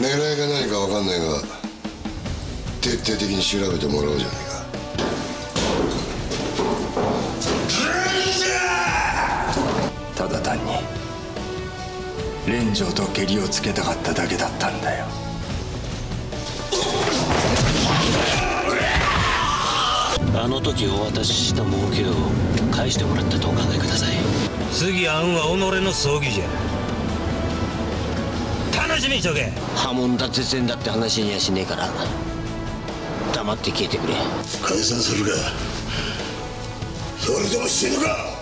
狙いが何か分かんないが徹底的に調べてもらおうじゃないか。ただ単に連城とケリをつけたかっただけだったんだよ。あの時お渡しした儲けを返してもらったとお考えください。次案は己の葬儀じゃ。みにしとけ破門だ絶縁だって話にはしねえから。黙って消えてくれ。解散するか。それとも死ぬか